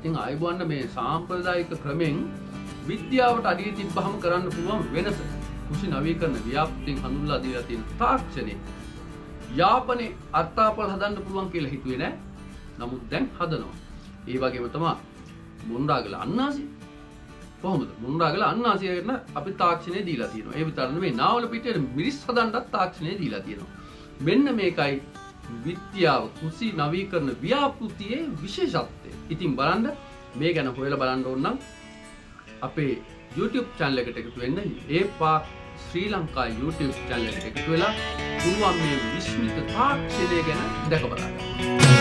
ඉතින් අයිබුවන්න මේ සාම්ප්‍රදායික ක්‍රමෙන් විද්‍යාවට අඩිය තිබ්බහම කරන්න පුළුවන් වෙනස. කුෂි නවී කරන ව්‍යාප්තිෙන් හඳුල්ලා දීලා තියෙන තාක්ෂණය. යාපනය අත්තාපල් හදන්න පුළුවන් කියලා හිතුවේ නෑ. නමුත් දැන් හදනවා. ඒ වගේම තමා මුන්ඩාගල අන්නාසි කොහොමද? මුන්ඩාගල අන්නාසියරන අපි තාක්ෂණය දීලා තියෙනවා. ඒ විතරන මේ නාවල පිටට මිරිස් හදන්ටත් තාක්ෂණය දීලා තියෙනවා. මෙන්න මේකයි විද්‍යාව කුසි නවී කරන ව්‍යාපෘතියේ විශේෂත්වය ඉතින් බලන්ඩ මේ ගැන හොයල බලන්න ඔන්නම් අපේ YouTube චැනල එකට එකතු වෙන්න ඒ පාක් ශ්‍රී ලංකා YouTube චැනල එකට එකතු වෙලා පුළුවන් මේ විශ්මිත තාක්ෂණය ගැන දැක බලන්න.